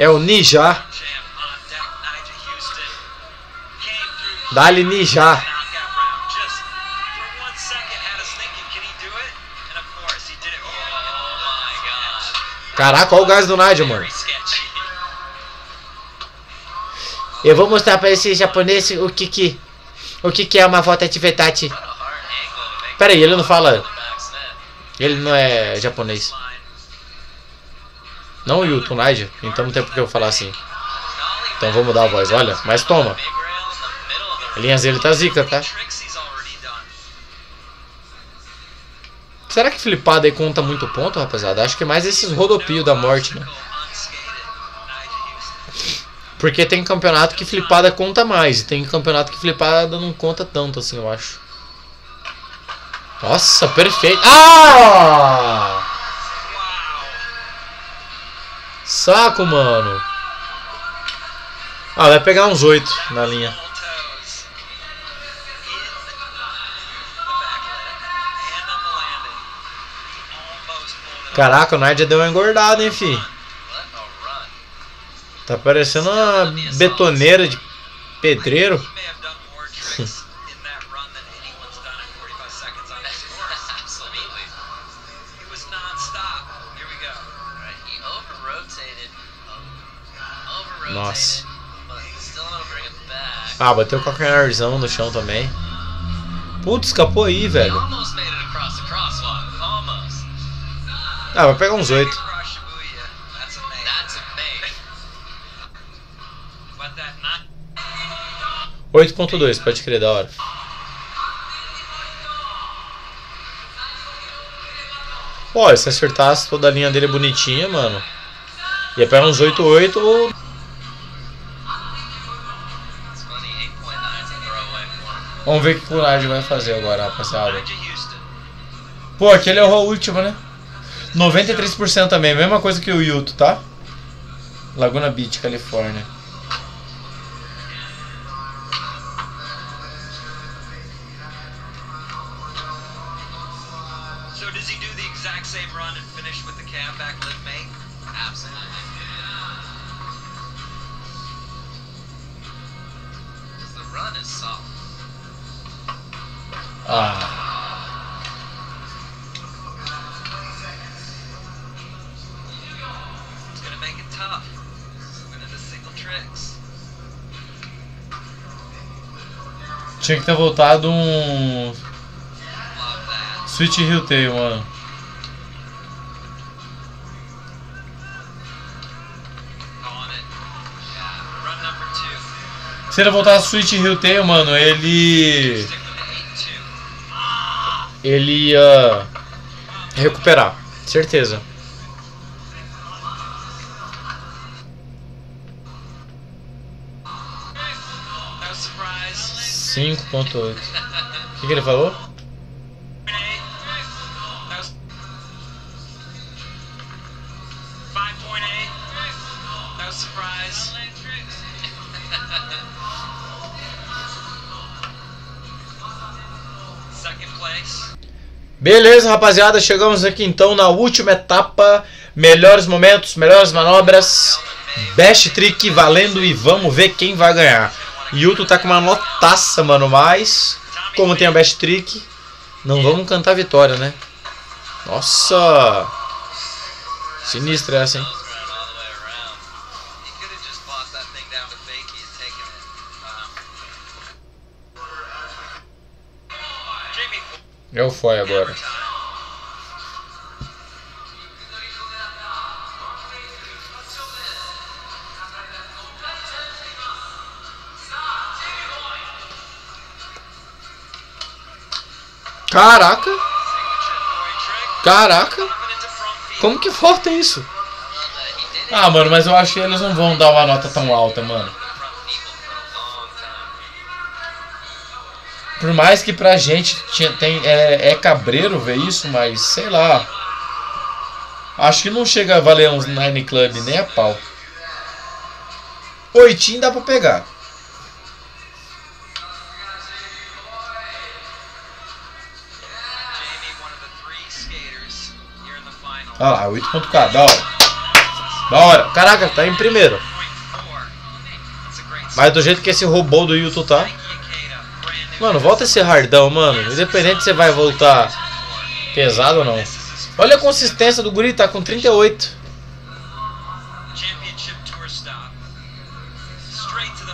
É o Nijá. Dali Nijá. Caraca, olha o gás do Nadia, mano. Eu vou mostrar pra esse japonês o que que... O que que é uma volta de verdade. Pera aí, ele não fala... Ele não é japonês. Não o Yuto, o Nadia. Então não tem por que eu falar assim. Então vou mudar a voz, olha. Mas toma. A linhas dele tá zica, tá? Será que flipada aí conta muito ponto, rapaziada? Acho que é mais esses rodopios da morte, né? Porque tem campeonato que flipada conta mais. E tem campeonato que flipada não conta tanto assim, eu acho. Nossa, perfeito. Ah! Saco, mano. Ah, vai pegar uns 8 na linha. Caraca, o Nardia deu uma engordada, hein, fi. Tá parecendo uma betoneira de pedreiro. Nossa. Ah, bateu o calcanharzão no chão também. Putz, escapou aí, velho. Ah, vai pegar uns 8. 8.2, pode crer, da hora. Ó, se acertasse toda a linha dele bonitinha, mano. Ia pegar uns 8.8 ou... Vamos ver o que o Nard vai fazer agora, rapaziada. Pô, aquele é o último, né? 93% também, mesma coisa que o Yuto, tá? Laguna Beach, Califórnia. So does he do the exact same run and finish with the cab back lift mate? Absolutely. Tricks. Tinha que ter voltado um. Switch Hill Tail, mano. Se ele voltasse Switch Hill Tail, mano, ele. Stick with the 8-2. Ele ia recuperar. Certeza. No surprise. 5.8. O que, que ele falou? No s- 5.8. No surprise. Beleza, rapaziada, chegamos aqui então na última etapa. Melhores momentos, melhores manobras. Best trick valendo e vamos ver quem vai ganhar. Yuto tá com uma notaça, mano, mas como tem a best trick, não vamos cantar vitória, né? Nossa! Sinistra essa, hein? É o foi agora. Caraca! Caraca! Como que falta isso? Ah, mano, mas eu acho que eles não vão dar uma nota tão alta, mano. Por mais que pra gente tinha, tem, é, é cabreiro ver isso, mas sei lá. Acho que não chega a valer uns Nine Club nem a pau. Oitinho dá pra pegar. Olha lá, 8.k, da hora. Da hora. Caraca, tá em primeiro. Mas do jeito que esse robô do YouTube tá. Mano, volta esse hardão, mano. Independente se você vai voltar pesado ou não. Olha a consistência do guri, tá com 38. championship tour stop. Straight to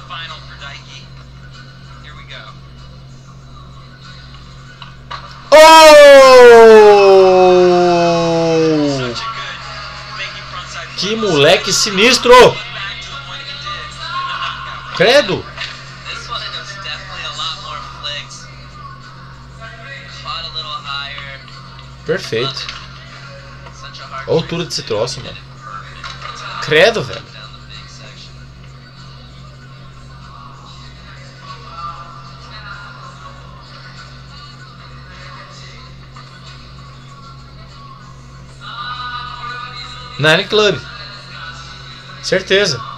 Perfeito. Olha a altura desse troço, mano. Credo, velho. Nine Club. Certeza.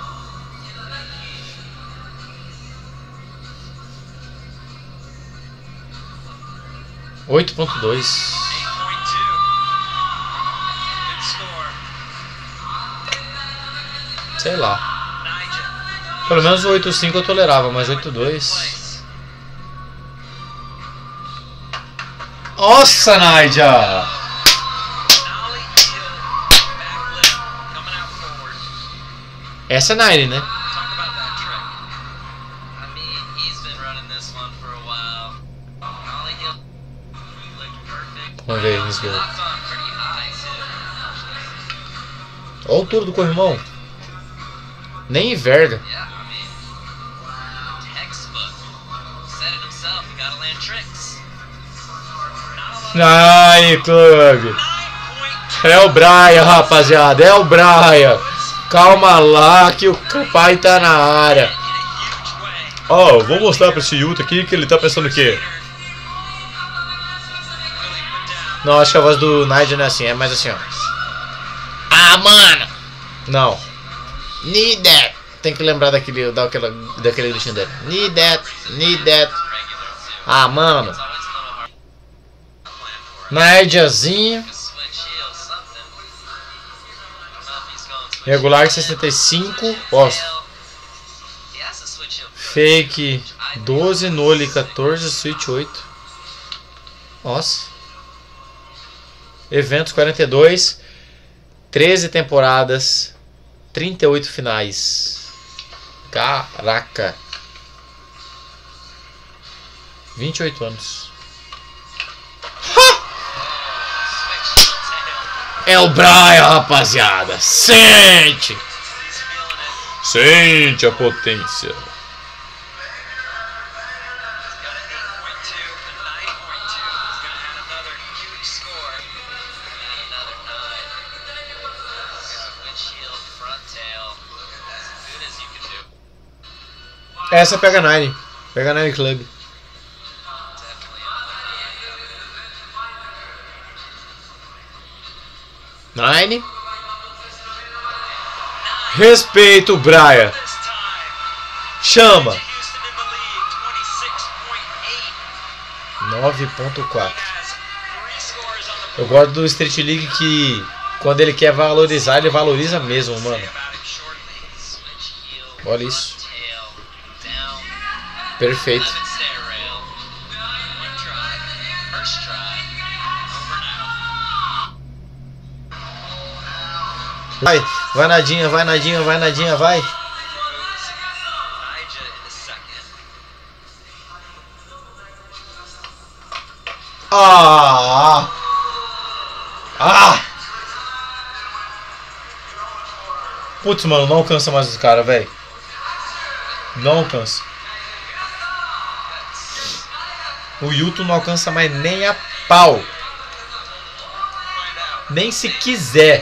8.2. Good score. Sei lá. Pelo menos o 8.5 eu tolerava, mas 8.2. Place. Nossa, Naija! Essa é Nine, né? Olha a altura do corrimão. Nem enverga. Yeah, I mean, textbook. Said it himself. You gotta land tricks. Not a lot. Nine Club. 9.2. É o Brian, rapaziada. É o Brian. Calma lá que o pai tá na área. Ó, oh, vou mostrar pra esse Yuta aqui que ele tá pensando o quê? Não, acho que a voz do Nigel não é assim, é mais assim, ó. Ah, mano! Não. Need that. Tem que lembrar daquele, daquela, daquele gritinho dele. Need that, need that. Ah, mano. Nigelzinho. Regular heel. 65. Ó, fake 12, nole 14, switch 8. Nossa. Eventos 42. 13 temporadas. 38 finais. Caraca. 28 anos. Tail. É o Brian, rapaziada. Sente! Sente a potência. Essa pega 9. Pega 9 Club. Nine. Respeito, Brian. Chama. to Houston in the lead, 26.8. 9.4. Has three scores on the Eu gosto do Street League que quando ele quer valorizar, ele valoriza mesmo, mano. Olha isso. Now. Vai, vai nadinha, vai nadinha, vai nadinha, vai. Ah! Ah! Putz, mano, não alcança mais os caras, velho. Não alcança. O Yuto não alcança mais nem a pau. Nem se quiser.